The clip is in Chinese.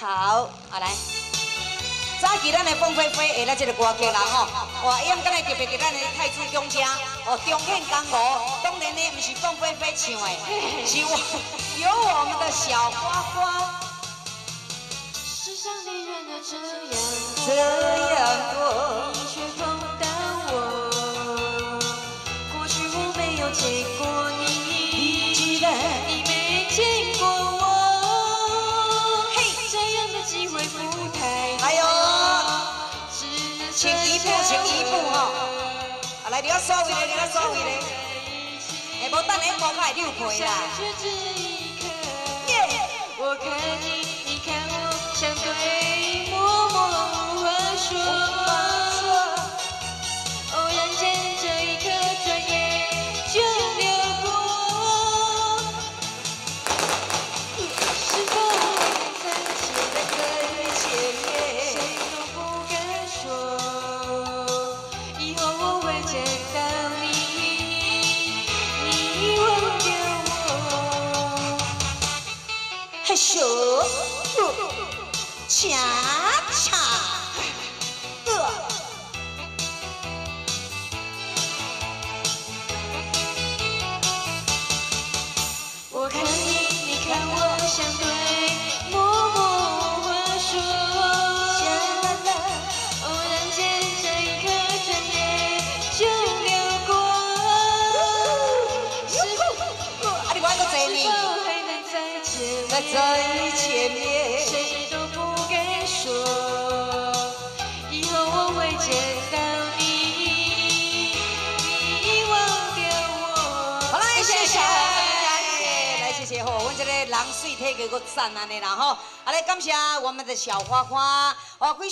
好，啊来，早期咱的凤飞飞下来这个歌曲啦吼，哇，演今日特别给咱的太子宫家，哦，中庆江湖，当然呢，不是凤飞飞唱的，是我。有我们的小花花。世上的人啊这样。这样多，样的机会不太多。哎呦只能请一步，请一步哈，啊来，你要稍微的，你要稍微的，哎，无等下歌快溜开啦。嘿咻，恰恰，呃，我看你，你看我，相对默默无话说。偶然间这一刻，转眼就流过。啊，你玩个这呢？在面？最前面，谁都不敢说。以后我会见到你，你忘掉我。好来，谢谢，谢来谢谢吼，我们这个人水体给个赞安尼啦吼，好嘞感谢我们的小花花，哦，非